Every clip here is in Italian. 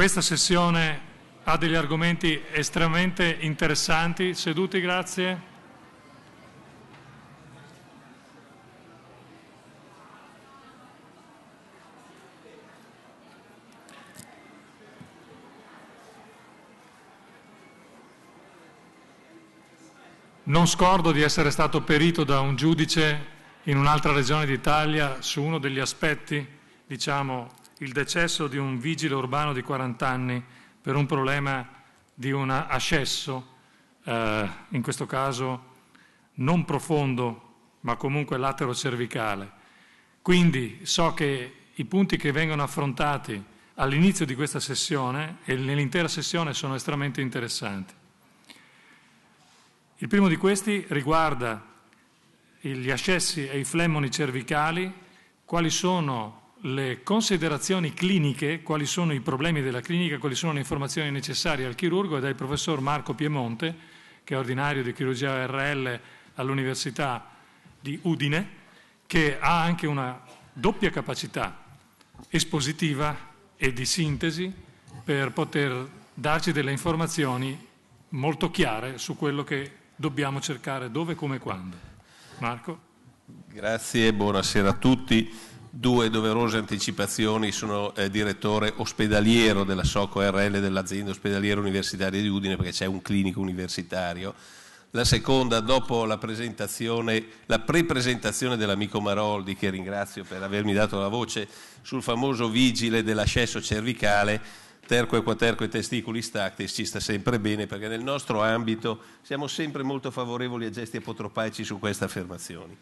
Questa sessione ha degli argomenti estremamente interessanti. Seduti, grazie. Non scordo di essere stato perito da un giudice in un'altra regione d'Italia su uno degli aspetti, diciamo, il decesso di un vigile urbano di 40 anni per un problema di un ascesso, eh, in questo caso non profondo, ma comunque latero cervicale. Quindi so che i punti che vengono affrontati all'inizio di questa sessione e nell'intera sessione sono estremamente interessanti. Il primo di questi riguarda gli ascessi e i flemmoni cervicali, quali sono le considerazioni cliniche, quali sono i problemi della clinica, quali sono le informazioni necessarie al chirurgo è il professor Marco Piemonte, che è ordinario di chirurgia RL all'Università di Udine, che ha anche una doppia capacità espositiva e di sintesi per poter darci delle informazioni molto chiare su quello che dobbiamo cercare dove, come e quando. Marco? Grazie, buonasera a tutti. Due doverose anticipazioni, sono eh, direttore ospedaliero della SOCO RL dell'azienda ospedaliera universitaria di Udine perché c'è un clinico universitario. La seconda, dopo la, presentazione, la pre-presentazione dell'amico Maroldi, che ringrazio per avermi dato la voce, sul famoso vigile dell'ascesso cervicale, terco e quaterco e testicoli stactis ci sta sempre bene perché nel nostro ambito siamo sempre molto favorevoli a gesti apotropaici su queste affermazioni.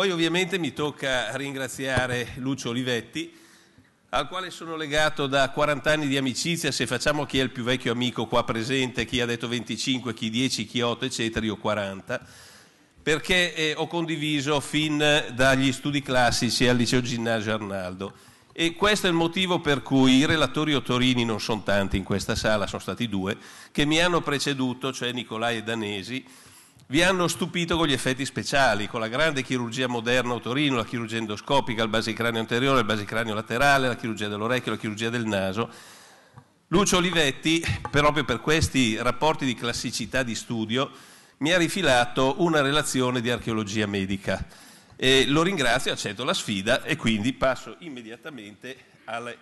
Poi ovviamente mi tocca ringraziare Lucio Olivetti, al quale sono legato da 40 anni di amicizia, se facciamo chi è il più vecchio amico qua presente, chi ha detto 25, chi 10, chi 8, eccetera, io 40, perché eh, ho condiviso fin dagli studi classici al liceo ginnasio Arnaldo. E questo è il motivo per cui i relatori ottorini, non sono tanti in questa sala, sono stati due, che mi hanno preceduto, cioè Nicolai e Danesi, vi hanno stupito con gli effetti speciali, con la grande chirurgia moderna a Torino, la chirurgia endoscopica, il basicranio anteriore, il basicranio laterale, la chirurgia dell'orecchio, la chirurgia del naso. Lucio Olivetti, proprio per questi rapporti di classicità di studio, mi ha rifilato una relazione di archeologia medica e lo ringrazio, accetto la sfida e quindi passo immediatamente alle,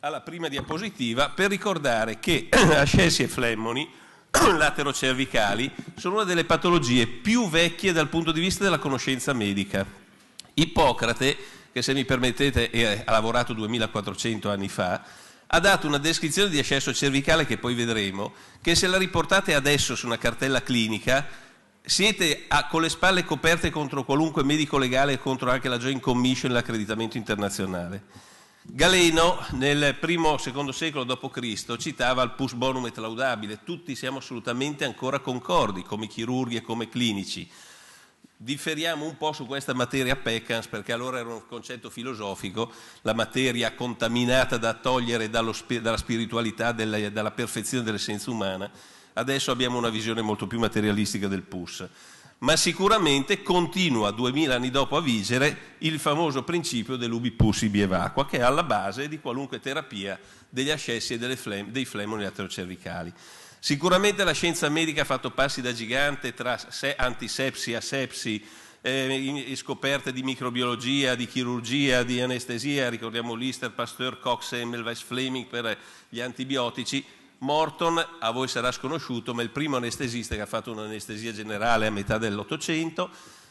alla prima diapositiva per ricordare che ascessi e flemmoni laterocervicali sono una delle patologie più vecchie dal punto di vista della conoscenza medica. Ippocrate, che se mi permettete ha lavorato 2400 anni fa, ha dato una descrizione di ascesso cervicale che poi vedremo, che se la riportate adesso su una cartella clinica siete a, con le spalle coperte contro qualunque medico legale e contro anche la Joint Commission e l'accreditamento internazionale. Galeno nel primo secondo secolo d.C. citava il pus bonum et laudabile, tutti siamo assolutamente ancora concordi come chirurghi e come clinici. Differiamo un po' su questa materia peccans perché allora era un concetto filosofico, la materia contaminata da togliere dallo, dalla spiritualità, della, dalla perfezione dell'essenza umana adesso abbiamo una visione molto più materialistica del PUS. Ma sicuramente continua duemila anni dopo a vigere il famoso principio dell'ubi pus ibi evacqua, che è alla base di qualunque terapia degli ascessi e flem- dei flemmoni laterocervicali. Sicuramente la scienza medica ha fatto passi da gigante tra se- antisepsi, asepsi, eh, scoperte di microbiologia, di chirurgia, di anestesia, ricordiamo Lister, Pasteur, Cox, Semmelweis, Fleming per gli antibiotici, Morton a voi sarà sconosciuto, ma è il primo anestesista che ha fatto un'anestesia generale a metà dell'Ottocento,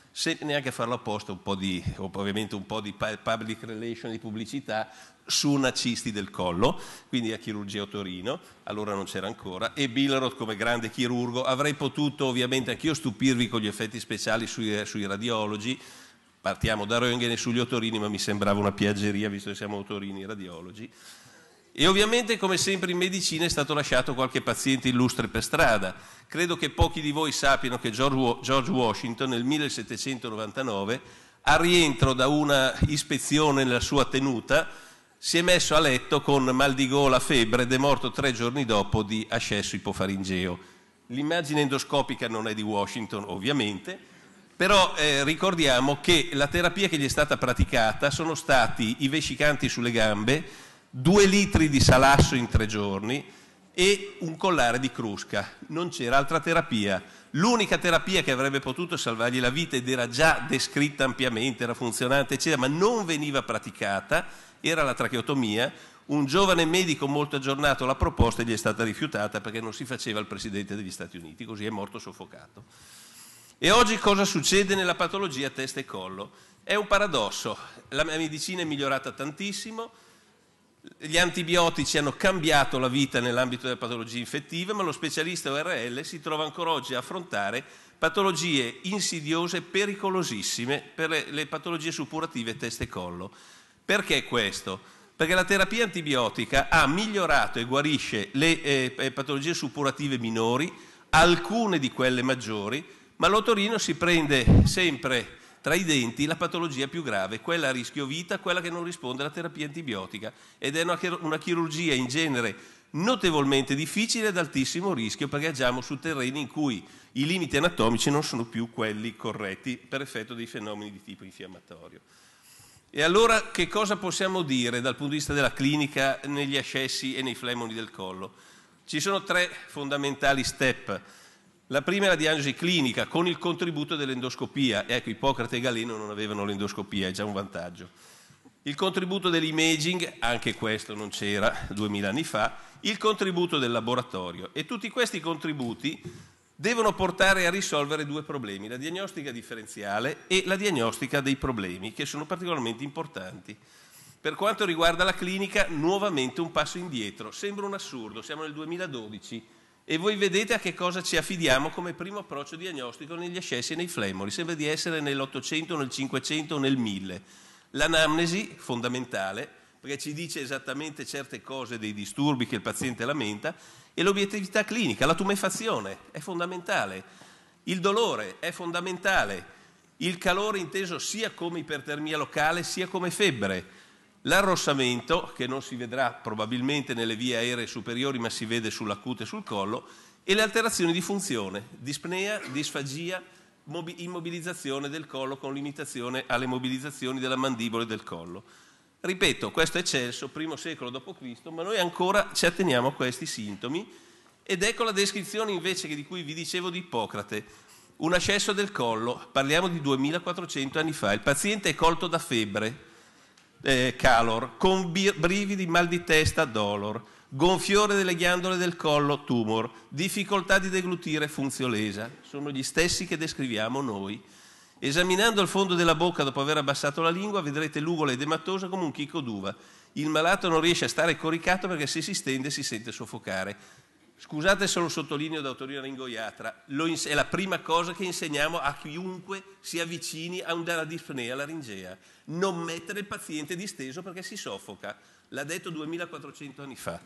se neanche a farlo apposta un po' di, ovviamente un po' di public relation, di pubblicità, su nacisti del collo, quindi a chirurgia a Torino, allora non c'era ancora, e Billerot come grande chirurgo. Avrei potuto ovviamente anch'io stupirvi con gli effetti speciali sui, sui radiologi, partiamo da Röntgen e sugli otorini, ma mi sembrava una piaggeria visto che siamo otorini radiologi. E ovviamente, come sempre in medicina, è stato lasciato qualche paziente illustre per strada. Credo che pochi di voi sappiano che George Washington nel 1799, a rientro da una ispezione nella sua tenuta, si è messo a letto con mal di gola, febbre ed è morto tre giorni dopo di ascesso ipofaringeo. L'immagine endoscopica non è di Washington, ovviamente, però eh, ricordiamo che la terapia che gli è stata praticata sono stati i vescicanti sulle gambe, due litri di salasso in tre giorni e un collare di crusca. Non c'era altra terapia. L'unica terapia che avrebbe potuto salvargli la vita ed era già descritta ampiamente, era funzionante, eccetera, ma non veniva praticata, era la tracheotomia. Un giovane medico molto aggiornato l'ha proposta e gli è stata rifiutata perché non si faceva il presidente degli Stati Uniti, così è morto soffocato. E oggi cosa succede nella patologia testa e collo? È un paradosso, la medicina è migliorata tantissimo, gli antibiotici hanno cambiato la vita nell'ambito delle patologie infettive, ma lo specialista ORL si trova ancora oggi a affrontare patologie insidiose pericolosissime per le, patologie suppurative testa e collo. Perché questo? Perché la terapia antibiotica ha migliorato e guarisce le eh, patologie suppurative minori, alcune di quelle maggiori, ma l'otorino si prende sempre tra i denti la patologia più grave, quella a rischio vita, quella che non risponde alla terapia antibiotica ed è una chirurgia in genere notevolmente difficile ed altissimo rischio perché agiamo su terreni in cui i limiti anatomici non sono più quelli corretti per effetto dei fenomeni di tipo infiammatorio. E allora che cosa possiamo dire dal punto di vista della clinica negli ascessi e nei flemmoni del collo? Ci sono tre fondamentali step la prima è la diagnosi clinica con il contributo dell'endoscopia. Ecco, Ippocrate e Galeno non avevano l'endoscopia, è già un vantaggio. Il contributo dell'imaging, anche questo non c'era duemila anni fa, il contributo del laboratorio. E tutti questi contributi devono portare a risolvere due problemi, la diagnostica differenziale e la diagnostica dei problemi, che sono particolarmente importanti. Per quanto riguarda la clinica, nuovamente un passo indietro. Sembra un assurdo, siamo nel 2012 e voi vedete a che cosa ci affidiamo come primo approccio diagnostico negli ascessi e nei flemmoli. Sembra di essere nell'Ottocento, nel Cinquecento nel Mille. L'anamnesi, fondamentale, perché ci dice esattamente certe cose dei disturbi che il paziente lamenta, e l'obiettività clinica, la tumefazione è fondamentale, il dolore è fondamentale, il calore inteso sia come ipertermia locale sia come febbre l'arrossamento, che non si vedrà probabilmente nelle vie aeree superiori ma si vede sulla cute e sul collo, e le alterazioni di funzione, dispnea, disfagia, immobilizzazione del collo con limitazione alle mobilizzazioni della mandibola e del collo. Ripeto, questo è Celso, primo secolo d.C., ma noi ancora ci atteniamo a questi sintomi ed ecco la descrizione invece di cui vi dicevo di Ippocrate. Un ascesso del collo, parliamo di 2400 anni fa, il paziente è colto da febbre, eh, calor, con brividi, mal di testa, dolor, gonfiore delle ghiandole del collo, tumor, difficoltà di deglutire, funziolesa. Sono gli stessi che descriviamo noi. Esaminando il fondo della bocca dopo aver abbassato la lingua, vedrete l'ugola edematosa come un chicco d'uva. Il malato non riesce a stare coricato perché se si stende si sente soffocare. Scusate se lo sottolineo da otorinaringoiatra, è la prima cosa che insegniamo a chiunque si avvicini a una dispnea laringea. Non mettere il paziente disteso perché si soffoca. L'ha detto 2400 anni fa.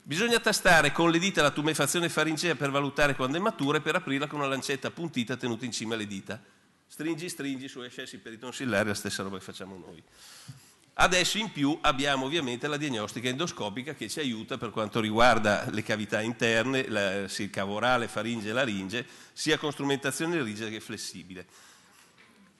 Bisogna tastare con le dita la tumefazione faringea per valutare quando è matura e per aprirla con una lancetta appuntita tenuta in cima alle dita. Stringi, stringi su ascessi peritonsillari, la stessa roba che facciamo noi. Adesso in più abbiamo ovviamente la diagnostica endoscopica che ci aiuta per quanto riguarda le cavità interne, la, il cavo orale, faringe e laringe, sia con strumentazione rigida che flessibile.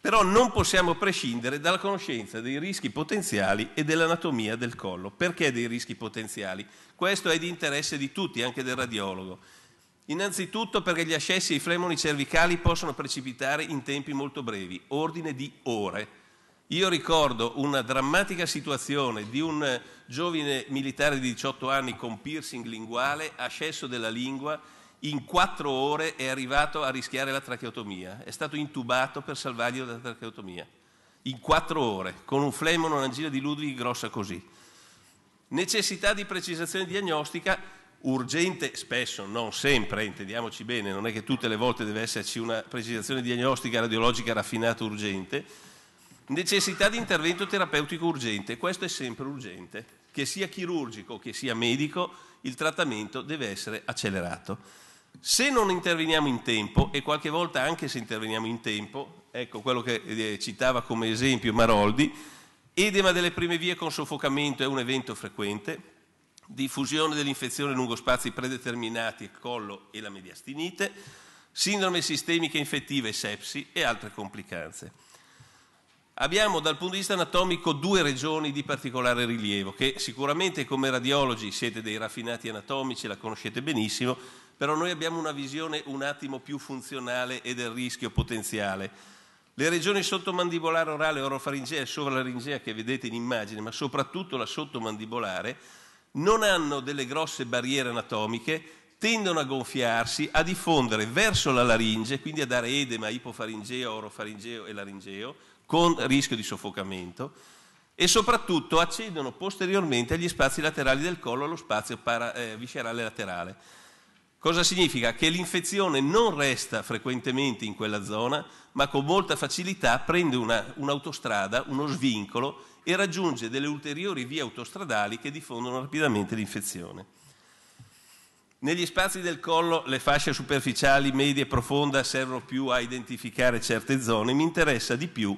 Però non possiamo prescindere dalla conoscenza dei rischi potenziali e dell'anatomia del collo. Perché dei rischi potenziali? Questo è di interesse di tutti, anche del radiologo. Innanzitutto perché gli ascessi e i flemmoni cervicali possono precipitare in tempi molto brevi, ordine di ore io ricordo una drammatica situazione di un giovane militare di 18 anni con piercing linguale, ascesso della lingua, in quattro ore è arrivato a rischiare la tracheotomia. È stato intubato per salvargli dalla tracheotomia. In quattro ore, con un flemmo, un'angina di Ludwig grossa così. Necessità di precisazione diagnostica urgente, spesso, non sempre, intendiamoci bene, non è che tutte le volte deve esserci una precisazione diagnostica radiologica raffinata urgente, necessità di intervento terapeutico urgente, questo è sempre urgente, che sia chirurgico che sia medico, il trattamento deve essere accelerato. Se non interveniamo in tempo, e qualche volta anche se interveniamo in tempo, ecco quello che eh, citava come esempio Maroldi, edema delle prime vie con soffocamento è un evento frequente, diffusione dell'infezione lungo spazi predeterminati, il collo e la mediastinite, sindrome sistemica infettiva e sepsi e altre complicanze. Abbiamo dal punto di vista anatomico due regioni di particolare rilievo, che sicuramente come radiologi siete dei raffinati anatomici, la conoscete benissimo, però noi abbiamo una visione un attimo più funzionale e del rischio potenziale. Le regioni sottomandibolare, orale, orofaringea e sovralaringea che vedete in immagine, ma soprattutto la sottomandibolare, non hanno delle grosse barriere anatomiche, tendono a gonfiarsi, a diffondere verso la laringe, quindi a dare edema ipofaringeo, orofaringeo e laringeo, con rischio di soffocamento e soprattutto accedono posteriormente agli spazi laterali del collo, allo spazio para, eh, viscerale laterale. Cosa significa? Che l'infezione non resta frequentemente in quella zona, ma con molta facilità prende una, un'autostrada, uno svincolo e raggiunge delle ulteriori vie autostradali che diffondono rapidamente l'infezione. Negli spazi del collo le fasce superficiali, media e profonda servono più a identificare certe zone, mi interessa di più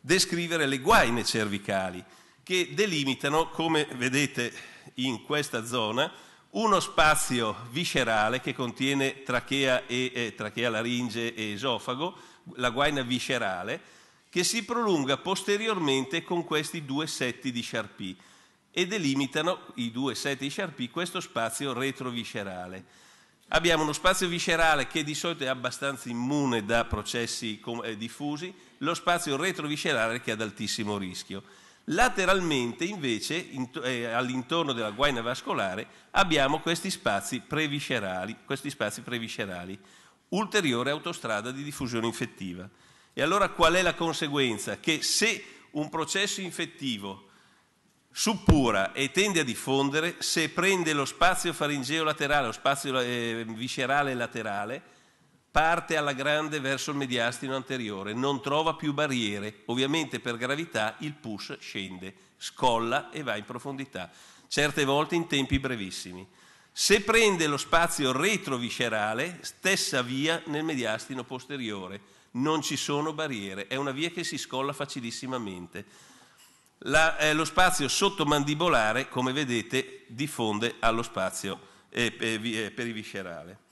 descrivere le guaine cervicali che delimitano, come vedete in questa zona, uno spazio viscerale che contiene trachea, e, eh, trachea laringe e esofago, la guaina viscerale, che si prolunga posteriormente con questi due setti di Charpie e delimitano i due setti di Charpie questo spazio retroviscerale. Abbiamo uno spazio viscerale che di solito è abbastanza immune da processi eh, diffusi, lo spazio retroviscerale che è ad altissimo rischio. Lateralmente invece, eh, all'intorno della guaina vascolare, abbiamo questi spazi previscerali, questi spazi previscerali, ulteriore autostrada di diffusione infettiva. E allora qual è la conseguenza? Che se un processo infettivo suppura e tende a diffondere, se prende lo spazio faringeo laterale, lo spazio eh, viscerale laterale, parte alla grande verso il mediastino anteriore, non trova più barriere, ovviamente per gravità il push scende, scolla e va in profondità, certe volte in tempi brevissimi. Se prende lo spazio retroviscerale, stessa via nel mediastino posteriore, non ci sono barriere, è una via che si scolla facilissimamente. La, eh, lo spazio sottomandibolare, come vedete, diffonde allo spazio eh, eh, periviscerale.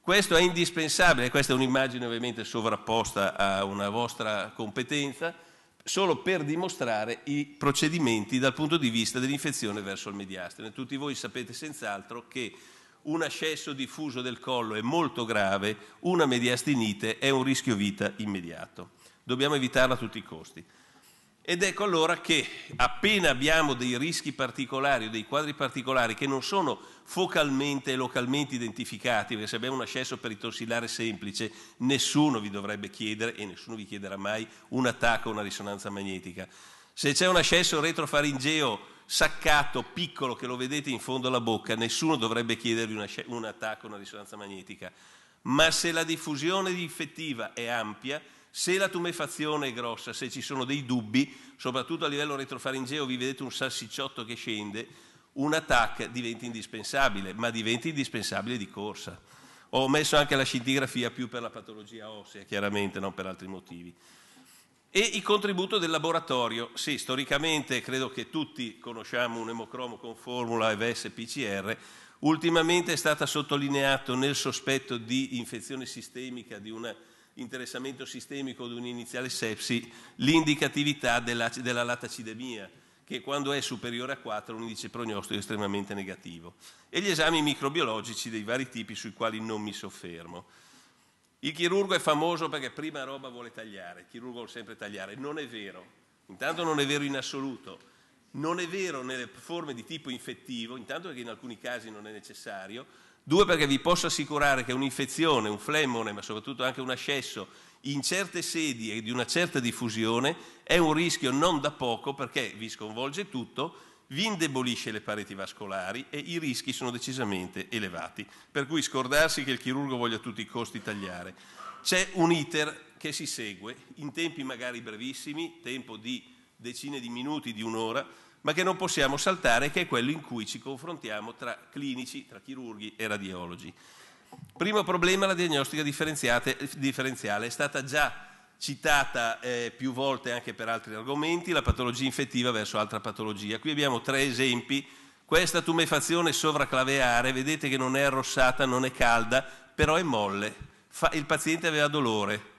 Questo è indispensabile, questa è un'immagine ovviamente sovrapposta a una vostra competenza, solo per dimostrare i procedimenti dal punto di vista dell'infezione verso il mediastino. Tutti voi sapete senz'altro che un ascesso diffuso del collo è molto grave, una mediastinite è un rischio vita immediato. Dobbiamo evitarla a tutti i costi. Ed ecco allora che appena abbiamo dei rischi particolari o dei quadri particolari che non sono focalmente e localmente identificati, perché se abbiamo un accesso peritossilare semplice, nessuno vi dovrebbe chiedere, e nessuno vi chiederà mai, un attacco o una risonanza magnetica. Se c'è un accesso retrofaringeo saccato, piccolo, che lo vedete in fondo alla bocca, nessuno dovrebbe chiedervi un, un attacco o una risonanza magnetica. Ma se la diffusione infettiva è ampia, se la tumefazione è grossa, se ci sono dei dubbi, soprattutto a livello retrofaringeo, vi vedete un salsicciotto che scende, un attack diventa indispensabile, ma diventa indispensabile di corsa. Ho messo anche la scintigrafia più per la patologia ossea, chiaramente, non per altri motivi. E il contributo del laboratorio, sì, storicamente credo che tutti conosciamo un emocromo con formula EVS PCR, ultimamente è stata sottolineato nel sospetto di infezione sistemica di una interessamento sistemico di un'iniziale sepsi l'indicatività della, della latacidemia, che quando è superiore a 4 è un indice prognostico estremamente negativo, e gli esami microbiologici dei vari tipi sui quali non mi soffermo. Il chirurgo è famoso perché prima roba vuole tagliare, il chirurgo vuole sempre tagliare, non è vero, intanto non è vero in assoluto, non è vero nelle forme di tipo infettivo, intanto perché in alcuni casi non è necessario, Due, perché vi posso assicurare che un'infezione, un flemmone, ma soprattutto anche un ascesso in certe sedi e di una certa diffusione è un rischio non da poco perché vi sconvolge tutto, vi indebolisce le pareti vascolari e i rischi sono decisamente elevati. Per cui scordarsi che il chirurgo voglia a tutti i costi tagliare. C'è un iter che si segue in tempi magari brevissimi, tempo di decine di minuti, di un'ora, ma che non possiamo saltare, che è quello in cui ci confrontiamo tra clinici, tra chirurghi e radiologi. Primo problema, la diagnostica differenziale. È stata già citata eh, più volte anche per altri argomenti, la patologia infettiva verso altra patologia. Qui abbiamo tre esempi. Questa tumefazione sovraclaveare, vedete che non è arrossata, non è calda, però è molle. Fa, il paziente aveva dolore.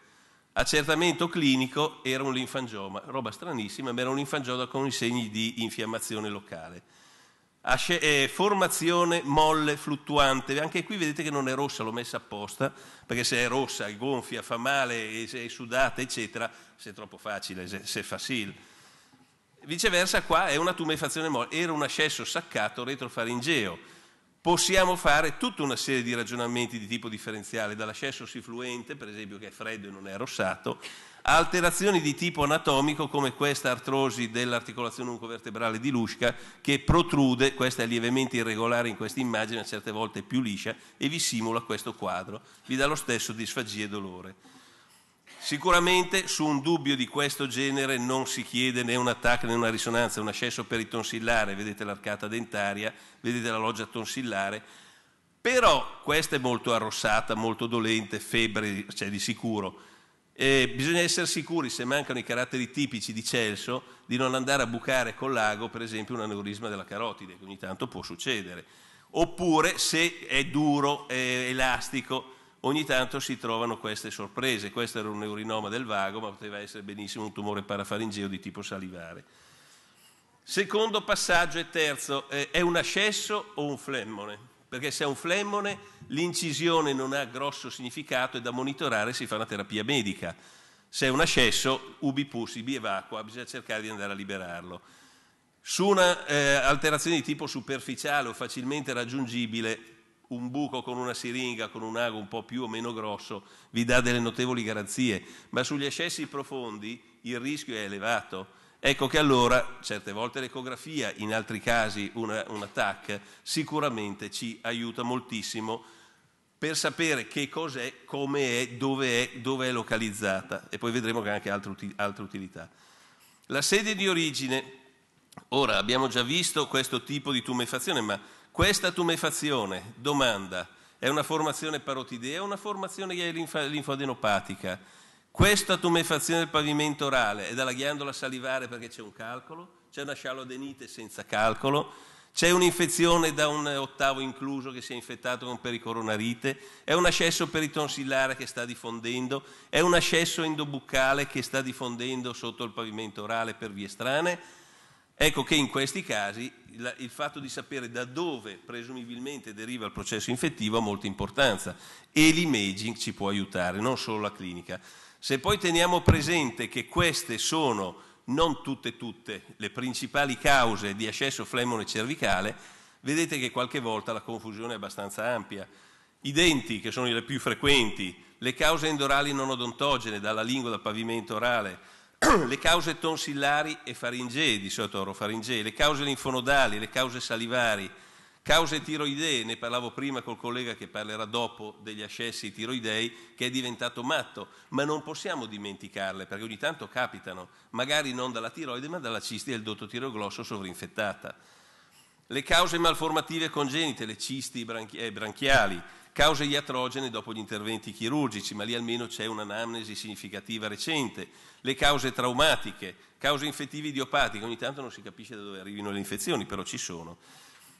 Accertamento clinico era un linfangioma, roba stranissima, ma era un linfangioma con i segni di infiammazione locale. Eh, formazione molle fluttuante, anche qui vedete che non è rossa, l'ho messa apposta, perché se è rossa, gonfia, fa male, è sudata, eccetera, se è troppo facile, se è facile. Viceversa qua è una tumefazione molle, era un ascesso saccato retrofaringeo. Possiamo fare tutta una serie di ragionamenti di tipo differenziale, dall'ascesso sifluente, per esempio che è freddo e non è arrossato, a alterazioni di tipo anatomico come questa artrosi dell'articolazione oncovertebrale di Lusca che protrude, questa è lievemente irregolare in questa immagine, a certe volte più liscia, e vi simula questo quadro, vi dà lo stesso disfagia e dolore. Sicuramente su un dubbio di questo genere non si chiede né un attacco né una risonanza, un ascesso peritonsillare, vedete l'arcata dentaria, vedete la loggia tonsillare, però questa è molto arrossata, molto dolente, febbre c'è cioè di sicuro. E bisogna essere sicuri, se mancano i caratteri tipici di Celso, di non andare a bucare col lago, per esempio, un aneurisma della carotide, che ogni tanto può succedere. Oppure, se è duro, è elastico, ogni tanto si trovano queste sorprese. Questo era un neurinoma del vago, ma poteva essere benissimo un tumore parafaringeo di tipo salivare. Secondo passaggio e terzo, eh, è un ascesso o un flemmone? Perché se è un flemmone l'incisione non ha grosso significato e da monitorare si fa una terapia medica. Se è un ascesso, ubi pus, ibi evacua, bisogna cercare di andare a liberarlo. Su una eh, di tipo superficiale o facilmente raggiungibile, un buco con una siringa, con un ago un po' più o meno grosso, vi dà delle notevoli garanzie, ma sugli ascessi profondi il rischio è elevato. Ecco che allora, certe volte l'ecografia, in altri casi una, un TAC, sicuramente ci aiuta moltissimo per sapere che cos'è, come è, dove è, dove è localizzata e poi vedremo che ha anche altre utilità. La sede di origine, ora abbiamo già visto questo tipo di tumefazione, ma questa tumefazione, domanda, è una formazione parotidea o una formazione linfadenopatica? Questa tumefazione del pavimento orale è dalla ghiandola salivare perché c'è un calcolo? C'è una scialodenite senza calcolo? C'è un'infezione da un ottavo incluso che si è infettato con pericoronarite? È un ascesso peritonsillare che sta diffondendo? È un ascesso endobuccale che sta diffondendo sotto il pavimento orale per vie strane? Ecco che in questi casi il fatto di sapere da dove presumibilmente deriva il processo infettivo ha molta importanza e l'imaging ci può aiutare, non solo la clinica. Se poi teniamo presente che queste sono, non tutte tutte, le principali cause di ascesso flemmone cervicale, vedete che qualche volta la confusione è abbastanza ampia. I denti, che sono le più frequenti, le cause endorali non odontogene, dalla lingua, dal pavimento orale, le cause tonsillari e faringee, di solito orofaringee, le cause linfonodali, le cause salivari, cause tiroidee, ne parlavo prima col collega che parlerà dopo degli ascessi tiroidei, che è diventato matto, ma non possiamo dimenticarle perché ogni tanto capitano, magari non dalla tiroide ma dalla cisti del dotto tiroiglosso sovrinfettata. Le cause malformative congenite, le cisti branchiali, cause iatrogene dopo gli interventi chirurgici, ma lì almeno c'è un'anamnesi significativa recente, le cause traumatiche, cause infettive idiopatiche, ogni tanto non si capisce da dove arrivino le infezioni, però ci sono.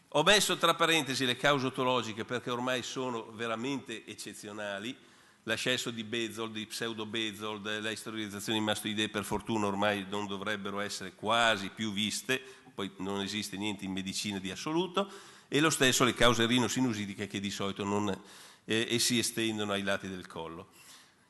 Ho messo tra parentesi le cause otologiche perché ormai sono veramente eccezionali, l'ascesso di Bezold, di pseudo-Bezold, le sterilizzazioni mastoidee per fortuna ormai non dovrebbero essere quasi più viste, poi non esiste niente in medicina di assoluto, e lo stesso le cause rinosinusitiche che di solito non, eh, si estendono ai lati del collo.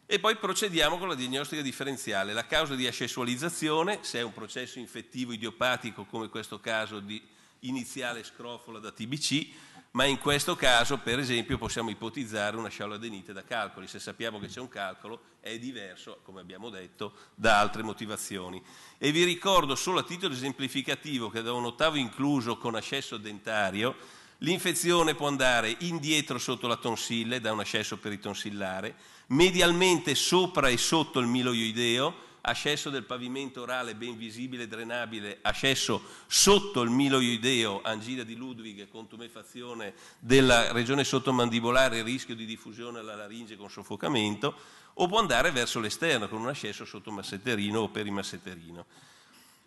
E poi procediamo con la diagnostica differenziale. La causa di ascessualizzazione, se è un processo infettivo idiopatico come questo caso di iniziale scrofola da TBC, ma in questo caso, per esempio, possiamo ipotizzare una scialoadenite da calcoli. Se sappiamo che c'è un calcolo, è diverso, come abbiamo detto, da altre motivazioni. E vi ricordo solo a titolo esemplificativo che da un ottavo incluso con ascesso dentario, l'infezione può andare indietro sotto la tonsille, da un ascesso peritonsillare, medialmente sopra e sotto il miloioideo, ascesso del pavimento orale ben visibile e drenabile, ascesso sotto il miloideo, angina di Ludwig con tumefazione della regione sottomandibolare, rischio di diffusione alla laringe con soffocamento, o può andare verso l'esterno con un ascesso sotto massetterino o perimassetterino.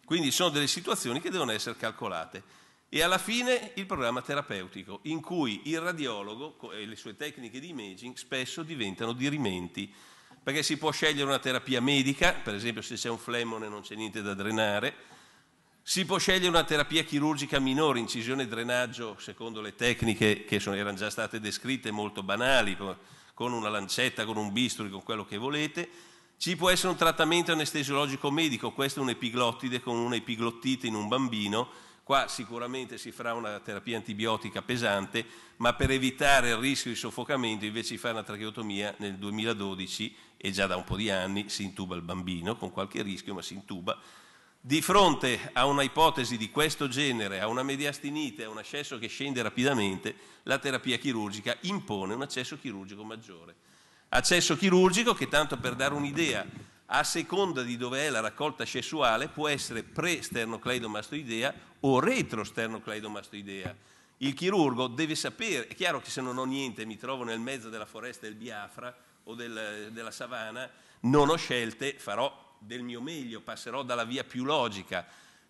Quindi sono delle situazioni che devono essere calcolate. E alla fine il programma terapeutico, in cui il radiologo e le sue tecniche di imaging spesso diventano dirimenti perché si può scegliere una terapia medica, per esempio se c'è un flemmone non c'è niente da drenare, si può scegliere una terapia chirurgica minore, incisione e drenaggio, secondo le tecniche che sono, erano già state descritte, molto banali, con una lancetta, con un bisturi, con quello che volete. Ci può essere un trattamento anestesiologico medico, questo è un'epiglottide con un'epiglottite in un bambino, qua sicuramente si farà una terapia antibiotica pesante, ma per evitare il rischio di soffocamento invece di fare una tracheotomia nel 2012 e già da un po' di anni si intuba il bambino, con qualche rischio ma si intuba, di fronte a una ipotesi di questo genere, a una mediastinite, a un accesso che scende rapidamente, la terapia chirurgica impone un accesso chirurgico maggiore. Accesso chirurgico che, tanto per dare un'idea, a seconda di dove è la raccolta sessuale, può essere pre-sternocleidomastoidea o retro-sternocleidomastoidea. Il chirurgo deve sapere, è chiaro che se non ho niente, mi trovo nel mezzo della foresta del Biafra o del, della savana, non ho scelte, farò del mio meglio, passerò dalla via più logica.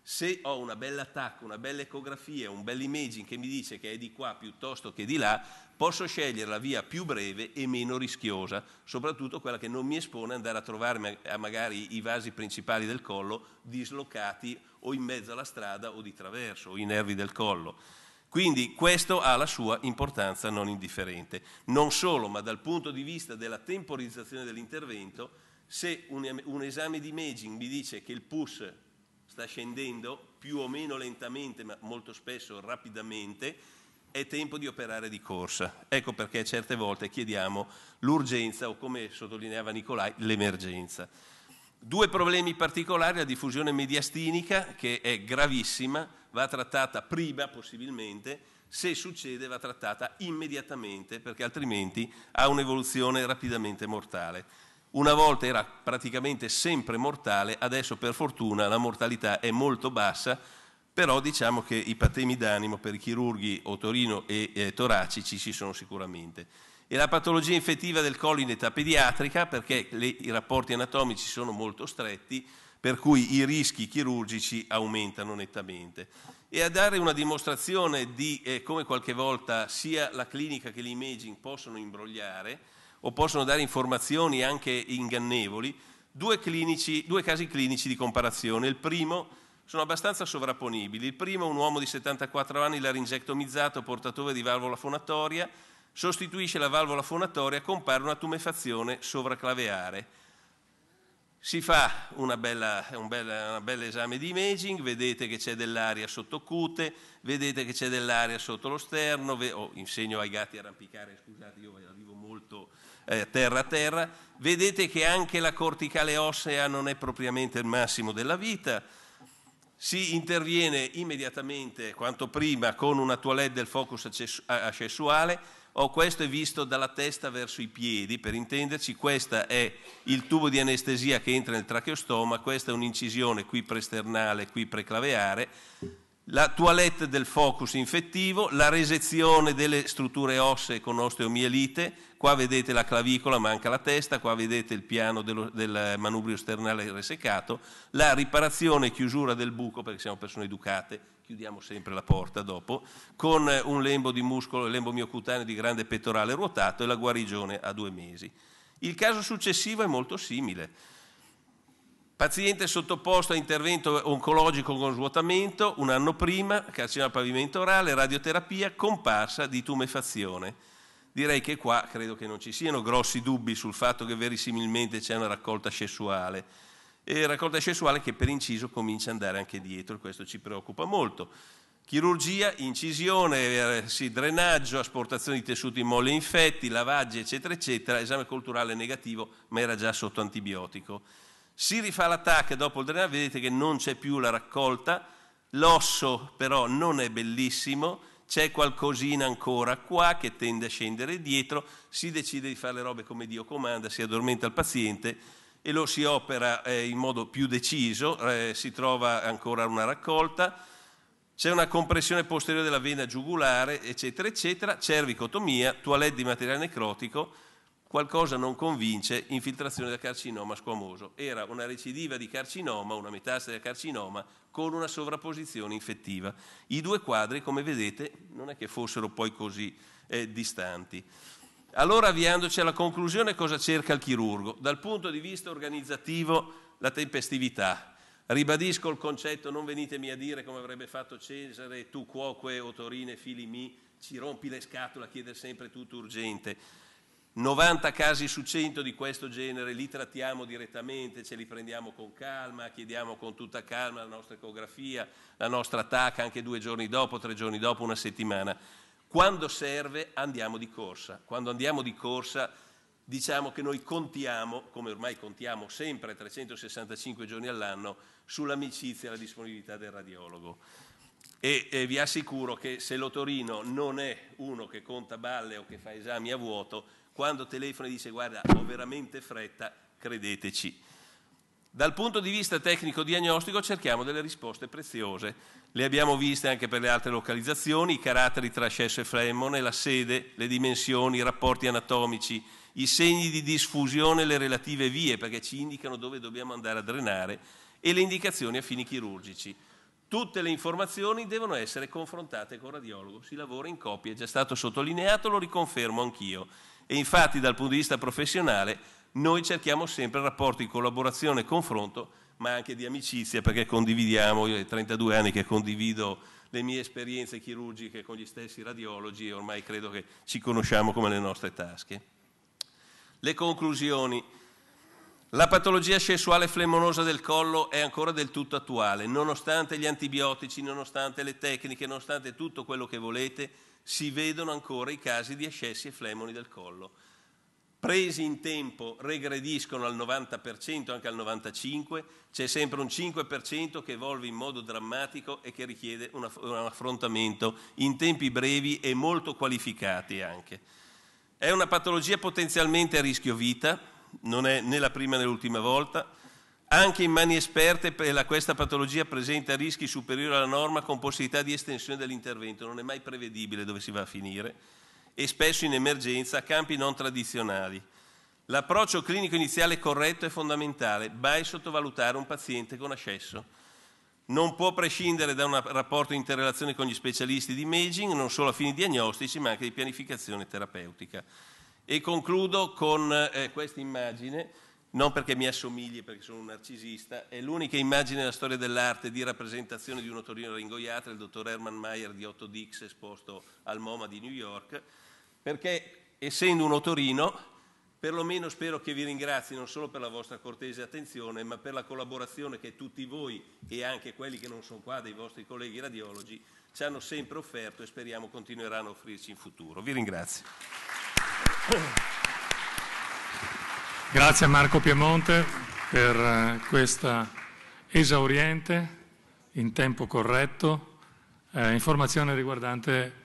Se ho una bella attacco, una bella ecografia, un bel imaging che mi dice che è di qua piuttosto che di là, posso scegliere la via più breve e meno rischiosa, soprattutto quella che non mi espone ad andare a trovarmi a magari i vasi principali del collo dislocati o in mezzo alla strada o di traverso o i nervi del collo. Quindi questo ha la sua importanza non indifferente. Non solo, ma dal punto di vista della temporizzazione dell'intervento, se un, un esame di imaging mi dice che il pus sta scendendo più o meno lentamente, ma molto spesso rapidamente, è tempo di operare di corsa. Ecco perché certe volte chiediamo l'urgenza o, come sottolineava Nicolai, l'emergenza. Due problemi particolari, la diffusione mediastinica, che è gravissima, va trattata prima possibilmente, se succede va trattata immediatamente, perché altrimenti ha un'evoluzione rapidamente mortale. Una volta era praticamente sempre mortale, adesso per fortuna la mortalità è molto bassa, però diciamo che i patemi d'animo per i chirurghi otorino e eh, toracici ci sono sicuramente. E la patologia infettiva del collo in età pediatrica, perché le, i rapporti anatomici sono molto stretti, per cui i rischi chirurgici aumentano nettamente. E a dare una dimostrazione di eh, come qualche volta sia la clinica che l'imaging possono imbrogliare, o possono dare informazioni anche ingannevoli, due, clinici, due casi clinici di comparazione. Il primo sono abbastanza sovrapponibili. Il primo, un uomo di 74 anni laringectomizzato, portatore di valvola fonatoria, sostituisce la valvola fonatoria, compare una tumefazione sovraclaveare. Si fa bella, un bel, bel esame di imaging, vedete che c'è dell'aria sotto cute, vedete che c'è dell'aria sotto lo sterno, ve- oh, insegno ai gatti a arrampicare, scusate, io molto eh, terra a terra, vedete che anche la corticale ossea non è propriamente il massimo della vita, si interviene immediatamente, quanto prima, con una toilette del focus ascessuale, o questo è visto dalla testa verso i piedi, per intenderci, questo è il tubo di anestesia che entra nel tracheostoma, questa è un'incisione qui presternale, qui preclaveare, la toilette del focus infettivo, la resezione delle strutture ossee con osteomielite, qua vedete la clavicola, manca la testa, qua vedete il piano dello, del manubrio sternale reseccato, la riparazione e chiusura del buco, perché siamo persone educate, chiudiamo sempre la porta dopo, con un lembo di muscolo, lembo miocutaneo di grande pettorale ruotato e la guarigione a due mesi. Il caso successivo è molto simile Paziente sottoposto a intervento oncologico con svuotamento, un anno prima, carcinoma pavimento orale, radioterapia, comparsa di tumefazione. Direi che qua credo che non ci siano grossi dubbi sul fatto che verosimilmente c'è una raccolta sessuale. E raccolta sessuale che per inciso comincia ad andare anche dietro, e questo ci preoccupa molto. Chirurgia, incisione, eh, drenaggio, asportazione di tessuti molli infetti, lavaggi, eccetera, eccetera, esame culturale negativo, ma era già sotto antibiotico. Si rifà l'attacco dopo il drenaggio, vedete che non c'è più la raccolta, l'osso però non è bellissimo, c'è qualcosina ancora qua che tende a scendere dietro, si decide di fare le robe come Dio comanda, si addormenta il paziente e lo si opera eh, in modo più deciso, eh, si trova ancora una raccolta, c'è una compressione posteriore della vena giugulare, eccetera, eccetera, cervicotomia, toilette di materiale necrotico, qualcosa non convince, infiltrazione del carcinoma squamoso. Era una recidiva di carcinoma, una metastasi del carcinoma con una sovrapposizione infettiva. I due quadri, come vedete, non è che fossero poi così eh, distanti. Allora, avviandoci alla conclusione, cosa cerca il chirurgo? Dal punto di vista organizzativo, la tempestività. Ribadisco il concetto, non venitemi a dire come avrebbe fatto Cesare, tu cuoque o torine fili mi, ci rompi le scatole a chiedere sempre tutto urgente. 90 casi su 100 di questo genere li trattiamo direttamente, ce li prendiamo con calma, chiediamo con tutta calma la nostra ecografia, la nostra TAC anche due giorni dopo, tre giorni dopo, una settimana. Quando serve andiamo di corsa. Quando andiamo di corsa diciamo che noi contiamo, come ormai contiamo sempre 365 giorni all'anno, sull'amicizia e la disponibilità del radiologo. E, e, vi assicuro che se l'otorino non è uno che conta balle o che fa esami a vuoto, quando telefona e dice guarda ho veramente fretta, credeteci. Dal punto di vista tecnico-diagnostico cerchiamo delle risposte preziose. Le abbiamo viste anche per le altre localizzazioni, i caratteri tra scesso e flemmone, la sede, le dimensioni, i rapporti anatomici, i segni di disfusione e le relative vie, perché ci indicano dove dobbiamo andare a drenare, e le indicazioni a fini chirurgici. Tutte le informazioni devono essere confrontate con il radiologo, si lavora in coppia, è già stato sottolineato, lo riconfermo anch'io. E infatti dal punto di vista professionale noi cerchiamo sempre rapporti di collaborazione e confronto, ma anche di amicizia, perché condividiamo, io ho 32 anni che condivido le mie esperienze chirurgiche con gli stessi radiologi e ormai credo che ci conosciamo come le nostre tasche. Le conclusioni. La patologia sessuale flemmonosa del collo è ancora del tutto attuale, nonostante gli antibiotici, nonostante le tecniche, nonostante tutto quello che volete, si vedono ancora i casi di ascessi e flemmoni del collo. Presi in tempo regrediscono al 90%, anche al 95%, c'è sempre un 5% che evolve in modo drammatico e che richiede un affrontamento in tempi brevi e molto qualificati anche. È una patologia potenzialmente a rischio vita, non è né la prima né l'ultima volta, anche in mani esperte questa patologia presenta rischi superiori alla norma con possibilità di estensione dell'intervento, non è mai prevedibile dove si va a finire e spesso in emergenza campi non tradizionali. L'approccio clinico iniziale corretto è fondamentale, mai sottovalutare un paziente con ascesso. Non può prescindere da un rapporto di interrelazione con gli specialisti di imaging, non solo a fini diagnostici, ma anche di pianificazione terapeutica. E concludo con eh, questa immagine, non perché mi assomigli, perché sono un narcisista, è l'unica immagine nella storia dell'arte di rappresentazione di un otorino ringoiatra, il dottor Hermann Mayer di Otto Dix, esposto al MoMA di New York, perché essendo un otorino, perlomeno spero che vi ringrazi non solo per la vostra cortese attenzione, ma per la collaborazione che tutti voi e anche quelli che non sono qua, dei vostri colleghi radiologi, ci hanno sempre offerto e speriamo continueranno a offrirci in futuro. Vi ringrazio. Grazie a Marco Piemonte per eh, questa esauriente, in tempo corretto, eh, informazione riguardante